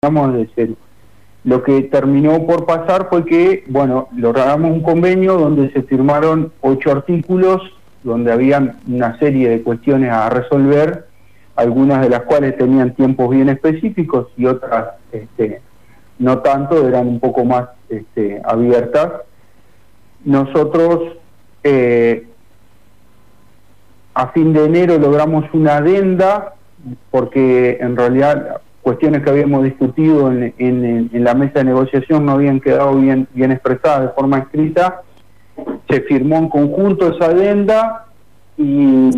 de cero. Lo que terminó por pasar fue que, bueno, logramos un convenio donde se firmaron ocho artículos, donde habían una serie de cuestiones a resolver, algunas de las cuales tenían tiempos bien específicos y otras este, no tanto, eran un poco más este, abiertas. Nosotros eh, a fin de enero logramos una adenda porque en realidad cuestiones que habíamos discutido en, la mesa de negociación no habían quedado bien, bien expresadas de forma escrita. Se firmó en conjunto esa adenda y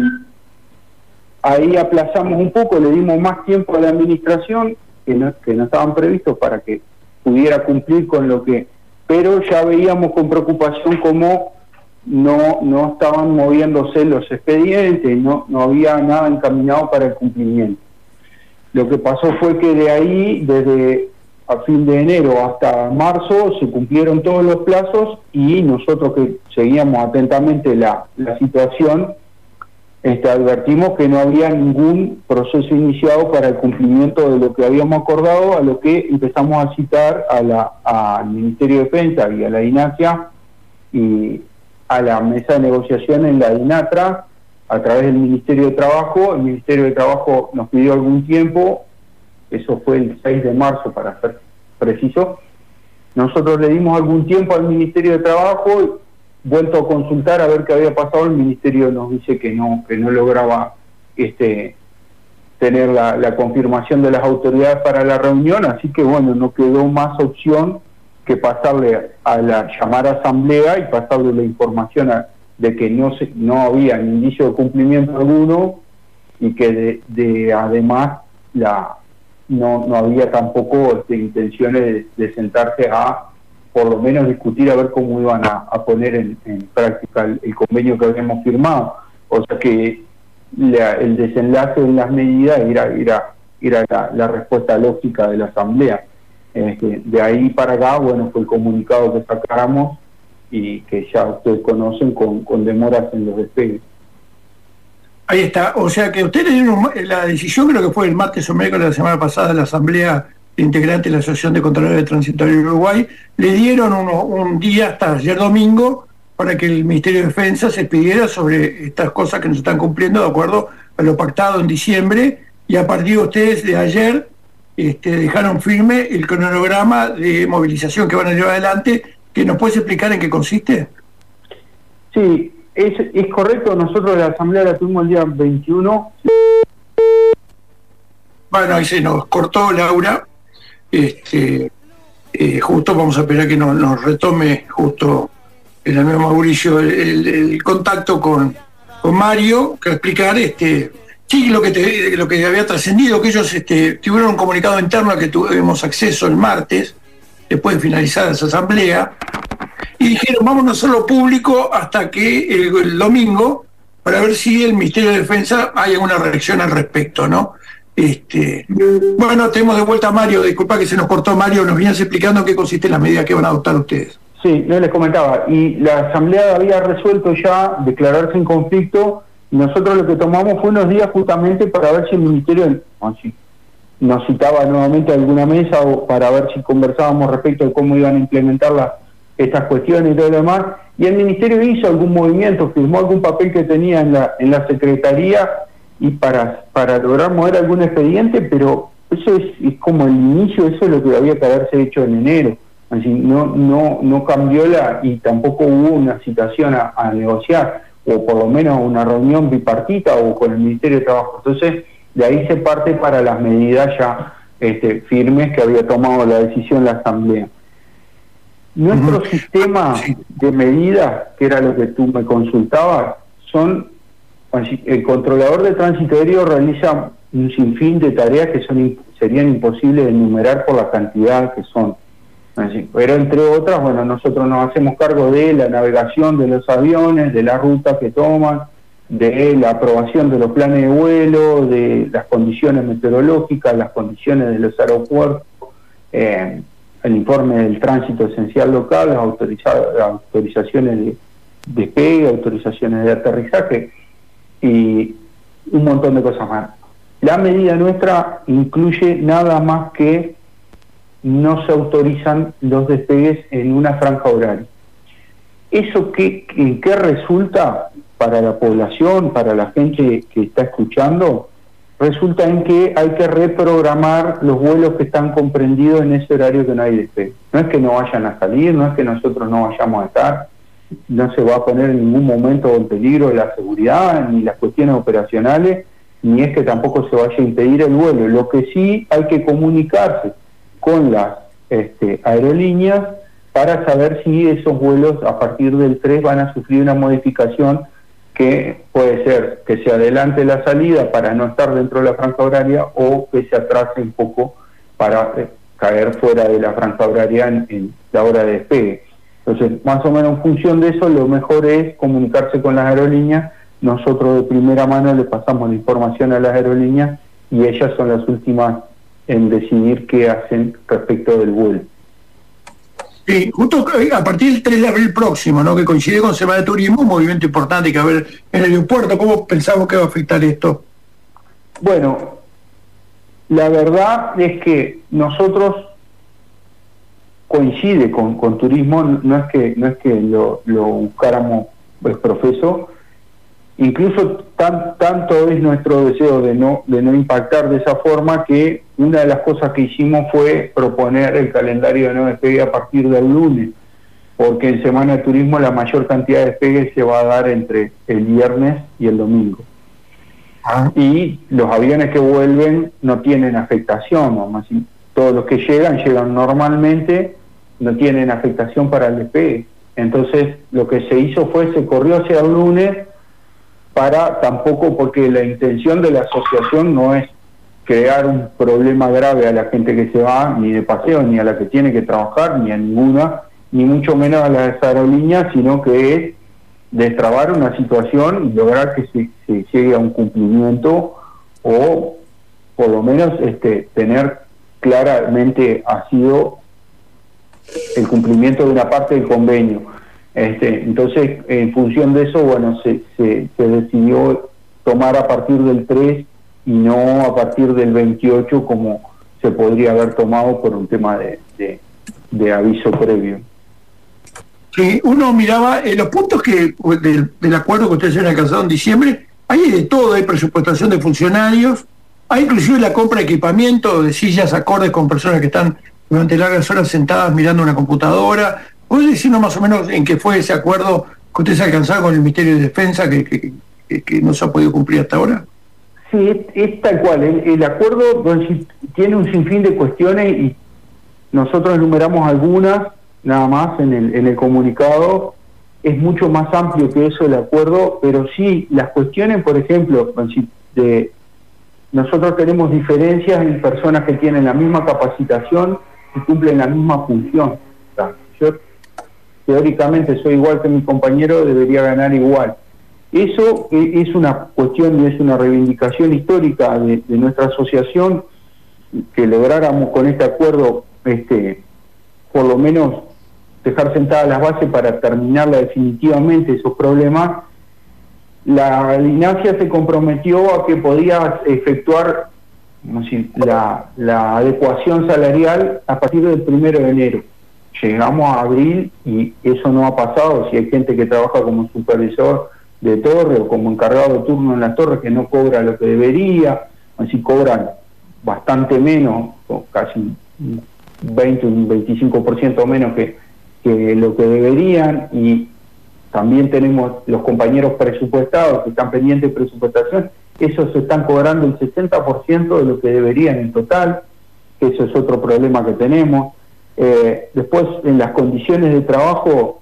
ahí aplazamos un poco, le dimos más tiempo a la administración que no, que no estaban previstos para que pudiera cumplir con lo que, pero ya veíamos con preocupación cómo no, no estaban moviéndose los expedientes, no, no había nada encaminado para el cumplimiento. Lo que pasó fue que de ahí, desde a fin de enero hasta marzo, se cumplieron todos los plazos y nosotros que seguíamos atentamente la, la situación, este, advertimos que no había ningún proceso iniciado para el cumplimiento de lo que habíamos acordado, a lo que empezamos a citar a la, al Ministerio de Defensa y a la INACIA y a la mesa de negociación en la INATRA a través del Ministerio de Trabajo. El Ministerio de Trabajo nos pidió algún tiempo, eso fue el 6 de marzo para ser preciso. Nosotros le dimos algún tiempo al Ministerio de Trabajo vuelto a consultar a ver qué había pasado, el ministerio nos dice que no, que no lograba este tener la, confirmación de las autoridades para la reunión, así que bueno, no quedó más opción que pasarle a la llamar a asamblea y pasarle la información de que no se, no había indicio de cumplimiento alguno y que de, además la no, no había tampoco este, intenciones de sentarse a por lo menos discutir a ver cómo iban a, poner en, práctica el, convenio que habíamos firmado. O sea que el desenlace en las medidas era, era, era la, respuesta lógica de la Asamblea. Este, de ahí para acá, bueno, fue el comunicado que sacamos y que ya ustedes conocen con, con demoras en los despegues. Ahí está, o sea que ustedes dieron la decisión, creo que fue el martes o miércoles de la semana pasada, la Asamblea integrante de la Asociación de Contralores de Transitorio de Uruguay, le dieron un día hasta ayer domingo para que el Ministerio de Defensa se pidiera sobre estas cosas que nos están cumpliendo de acuerdo a lo pactado en diciembre y a partir de ustedes de ayer este, dejaron firme el cronograma de movilización que van a llevar adelante, que nos puedes explicar en qué consiste. Sí, es, es correcto, nosotros la asamblea la tuvimos el día 21. Bueno, ahí se nos cortó Laura. Este, eh, justo vamos a esperar que nos, retome justo el amigo Mauricio el, contacto con, con, Mario, que explicar este, sí, lo que, te, lo que había trascendido, que ellos este, tuvieron un comunicado interno al que tuvimos acceso el martes, después de finalizar esa asamblea, y dijeron, vamos a hacerlo público hasta que el, domingo, para ver si el Ministerio de Defensa hay alguna reacción al respecto, ¿no? Este, bueno, tenemos de vuelta a Mario, disculpa que se nos cortó Mario, nos vienes explicando qué consiste la medida que van a adoptar ustedes. Sí, yo les comentaba, y la Asamblea había resuelto ya declararse en conflicto, y nosotros lo que tomamos fue unos días justamente para ver si el Ministerio nos citaba nuevamente a alguna mesa para ver si conversábamos respecto de cómo iban a implementar estas cuestiones y todo lo demás, y el Ministerio hizo algún movimiento, firmó algún papel que tenía en la, en la Secretaría y para, para lograr mover algún expediente, pero eso es, como el inicio, eso es lo que había que haberse hecho en enero. Así, no, no, no cambió la, y tampoco hubo una citación a, negociar, o por lo menos una reunión bipartita o con el Ministerio de Trabajo. Entonces, de ahí se parte para las medidas ya este, firmes que había tomado la decisión la Asamblea. Nuestro sistema de medidas, que era lo que tú me consultabas, son el controlador de tránsito aéreo realiza un sinfín de tareas que son serían imposibles de enumerar por la cantidad que son. Pero entre otras, bueno, nosotros nos hacemos cargo de la navegación de los aviones, de la ruta que toman, de la aprobación de los planes de vuelo, de las condiciones meteorológicas, las condiciones de los aeropuertos, eh, el informe del tránsito esencial local, las, autorizaciones de despegue, autorizaciones de aterrizaje y un montón de cosas más. La medida nuestra incluye nada más que no se autorizan los despegues en una franja horaria. ¿Eso qué, en qué resulta para la población, para la gente que está escuchando? Resulta en que hay que reprogramar los vuelos que están comprendidos en ese horario que no hay despegue. No es que no vayan a salir, no es que nosotros no vayamos a estar, no se va a poner en ningún momento en peligro la seguridad ni las cuestiones operacionales, ni es que tampoco se vaya a impedir el vuelo. Lo que sí hay que comunicarse con las este, aerolíneas para saber si esos vuelos a partir del 3 van a sufrir una modificación que puede ser que se adelante la salida para no estar dentro de la franja horaria o que se atrase un poco para eh, caer fuera de la franja horaria en, la hora de despegue. Entonces, más o menos en función de eso, lo mejor es comunicarse con las aerolíneas. Nosotros de primera mano le pasamos la información a las aerolíneas y ellas son las últimas en decidir qué hacen respecto del vuelo. Sí, justo eh, a partir del 3 de abril próximo, ¿no? que coincide con Semana de Turismo, un movimiento importante que va a haber en el aeropuerto. ¿Cómo pensamos que va a afectar esto? Bueno, la verdad es que nosotros coincide con, con turismo, no es que, no es que lo, lo buscáramos pues, profeso, incluso tan, tanto es nuestro deseo de no, de no impactar de esa forma que una de las cosas que hicimos fue proponer el calendario de no despegue a partir del lunes, porque en Semana de Turismo la mayor cantidad de despegues se va a dar entre el viernes y el domingo. Ah. Y los aviones que vuelven no tienen afectación, todos los que llegan llegan normalmente no tienen afectación para el despegue. Entonces, lo que se hizo fue, se corrió hacia el lunes para tampoco, porque la intención de la asociación no es crear un problema grave a la gente que se va, ni de paseo, ni a la que tiene que trabajar, ni a ninguna, ni mucho menos a las aerolíneas, sino que es destrabar una situación y lograr que se, se llegue a un cumplimiento o por lo menos este, tener claramente ha sido el cumplimiento de una parte del convenio. Este, entonces, en función de eso, bueno, se, se, decidió tomar a partir del 3 y no a partir del 28 como se podría haber tomado por un tema de, de, aviso previo. Sí, uno miraba en los puntos que del, acuerdo que ustedes han alcanzado en diciembre, hay de todo, hay presupuestación de funcionarios, hay inclusive la compra de equipamiento, de sillas acordes con personas que están durante largas horas sentadas mirando una computadora. ¿Puedes decirnos más o menos en qué fue ese acuerdo que ustedes alcanzaron con el Ministerio de Defensa que, que, no se ha podido cumplir hasta ahora? Sí, es, tal cual. El, acuerdo tiene un sinfín de cuestiones y nosotros enumeramos algunas nada más en el, comunicado. Es mucho más amplio que eso el acuerdo, pero sí, las cuestiones, por ejemplo, nosotros tenemos diferencias en personas que tienen la misma capacitación y cumplen la misma función. Teóricamente soy igual que mi compañero, debería ganar igual. Eso e, es una cuestión y es una reivindicación histórica de, nuestra asociación que lográramos con este acuerdo, este, por lo menos dejar sentadas las bases para terminarla definitivamente esos problemas. La Linacia se comprometió a que podía efectuar la adecuación salarial a partir del primero de enero. Llegamos a abril y eso no ha pasado. Si hay gente que trabaja como supervisor de torre o como encargado de turno en la torre que no cobra lo que debería, así cobran bastante menos, casi un 20, un 25% menos que, que lo que deberían y también tenemos los compañeros presupuestados que están pendientes de presupuestación esos están cobrando el 60% de lo que deberían en total, eso es otro problema que tenemos. Eh, después, en las condiciones de trabajo,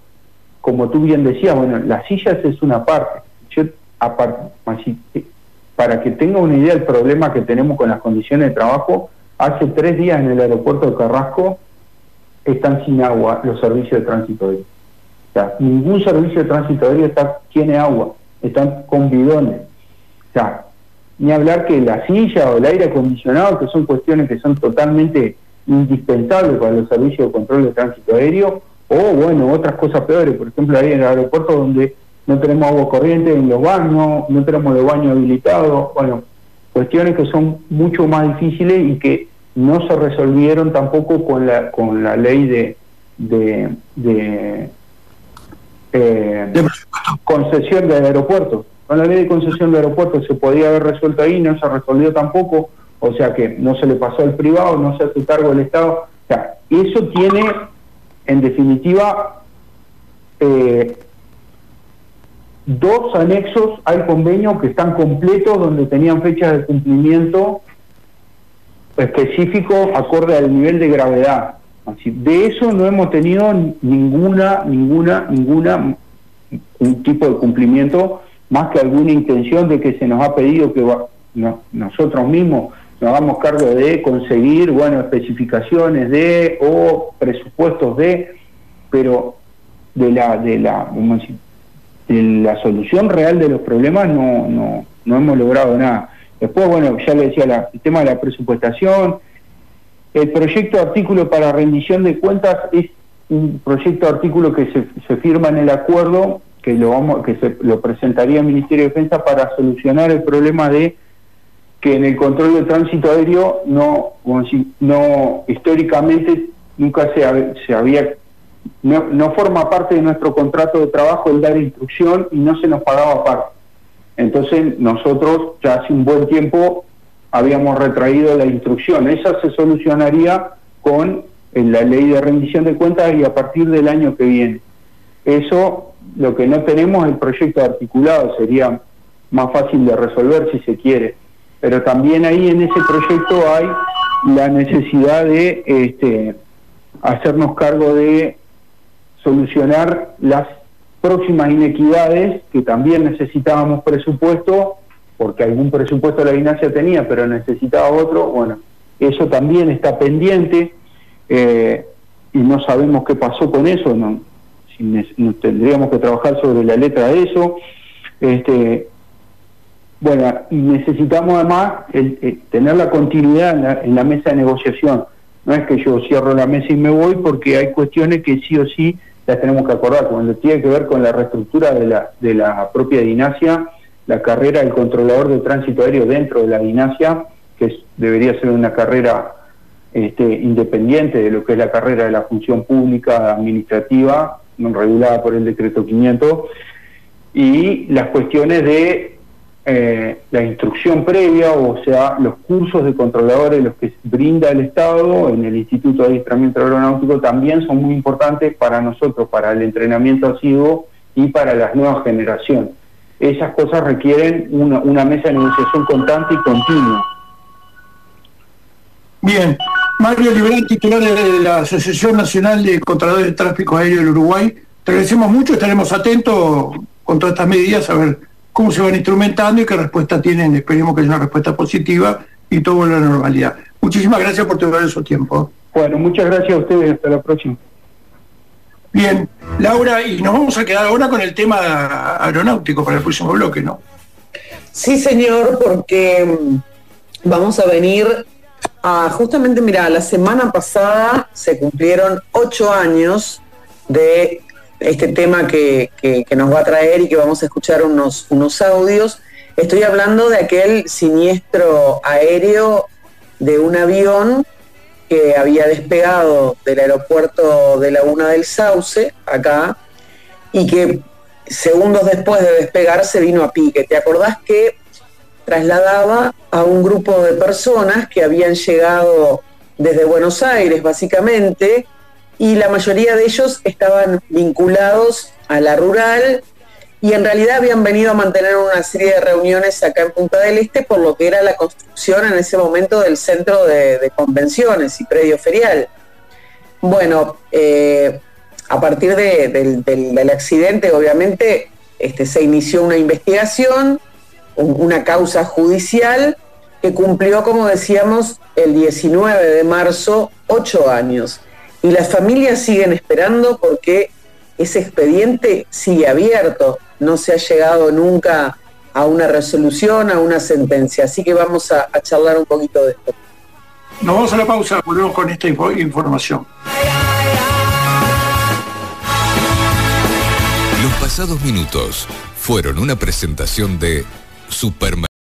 como tú bien decías, bueno, las sillas es una parte. Yo, para que tenga una idea del problema que tenemos con las condiciones de trabajo, hace tres días en el aeropuerto de Carrasco están sin agua los servicios de tránsito aéreo. O sea, ningún servicio de tránsito aéreo está, tiene agua, están con bidones. O sea, ni hablar que la silla o el aire acondicionado, que son cuestiones que son totalmente indispensables para los servicios de control de tránsito aéreo, o bueno, otras cosas peores, por ejemplo, ahí en el aeropuerto donde no tenemos agua corriente en los baños, no tenemos los baños habilitados, bueno, cuestiones que son mucho más difíciles y que no se resolvieron tampoco con la, con la ley de, de, eh, concesión de aeropuertos. Con la ley de concesión de aeropuertos se podía haber resuelto ahí, no se resolvió tampoco, o sea que no se le pasó al privado, no se hace cargo del Estado. O sea, eso tiene, en definitiva, eh, dos anexos al convenio que están completos, donde tenían fechas de cumplimiento específico acorde al nivel de gravedad. Así, de eso no hemos tenido ninguna, ninguna, ninguna un tipo de cumplimiento más que alguna intención de que se nos ha pedido que nosotros mismos nos hagamos cargo de conseguir, bueno, especificaciones de o presupuestos de, pero de la de la de la solución real de los problemas no no no hemos logrado nada. Después, bueno, ya le decía, el tema de la presupuestación, el proyecto de artículo para rendición de cuentas es un proyecto de artículo que se, se firma en el acuerdo que lo vamos, que se lo presentaría el Ministerio de Defensa para solucionar el problema de que en el control de tránsito aéreo no, no históricamente nunca se, se había no, no forma parte de nuestro contrato de trabajo el dar instrucción y no se nos pagaba parte. Entonces nosotros ya hace un buen tiempo habíamos retraído la instrucción. Esa se solucionaría con la ley de rendición de cuentas y a partir del año que viene. Eso, lo que no tenemos el proyecto articulado, sería más fácil de resolver si se quiere. Pero también ahí en ese proyecto hay la necesidad de este, hacernos cargo de solucionar las próximas inequidades, que también necesitábamos presupuesto, porque algún presupuesto la Ignacia tenía, pero necesitaba otro, bueno, eso también está pendiente eh, y no sabemos qué pasó con eso, no, tendríamos que trabajar sobre la letra de eso. Este, bueno, y necesitamos además el, tener la continuidad en la, en la mesa de negociación. No es que yo cierro la mesa y me voy porque hay cuestiones que sí o sí las tenemos que acordar, cuando tiene que ver con la reestructura de la, de la propia dinasia, la carrera del controlador de tránsito aéreo dentro de la dinasia, que debería ser una carrera este, independiente de lo que es la carrera de la función pública administrativa, regulada por el decreto 500, y las cuestiones de eh, la instrucción previa, o sea, los cursos de controladores, los que brinda el Estado en el Instituto de Adiestramiento Aeronáutico, también son muy importantes para nosotros, para el entrenamiento asiduo y para las nuevas generaciones. Esas cosas requieren una, mesa de negociación constante y continua. Bien, Mario Liberal, titular de la Asociación Nacional de Controladores de Tráfico Aéreo del Uruguay, te agradecemos mucho, estaremos atentos con todas estas medidas a ver cómo se van instrumentando y qué respuesta tienen. Esperemos que haya una respuesta positiva y todo vuelva a la normalidad. Muchísimas gracias por tener su tiempo. Bueno, muchas gracias a ustedes. Hasta la próxima. Bien, Laura, y nos vamos a quedar ahora con el tema aeronáutico para el próximo bloque, ¿no? Sí, señor, porque mm, vamos a venir a justamente, mira, la semana pasada se cumplieron ocho años de este tema que, nos va a traer y que vamos a escuchar unos, unos audios. Estoy hablando de aquel siniestro aéreo de un avión que había despegado del aeropuerto de Laguna del Sauce, acá, y que segundos después de despegar se vino a pique. ¿Te acordás que trasladaba a un grupo de personas que habían llegado desde Buenos Aires, básicamente, y la mayoría de ellos estaban vinculados a la rural y en realidad habían venido a mantener una serie de reuniones acá en Punta del Este por lo que era la construcción en ese momento del centro de, convenciones y predio ferial. Bueno, eh, a partir del, accidente obviamente este, se inició una investigación, una causa judicial que cumplió, como decíamos, el 19 de marzo, ocho años y las familias siguen esperando porque ese expediente sigue abierto, no se ha llegado nunca a una resolución, a una sentencia. Así que vamos a, charlar un poquito de esto. Nos vamos a la pausa, volvemos con esta información. Los pasados minutos fueron una presentación de Supermercado.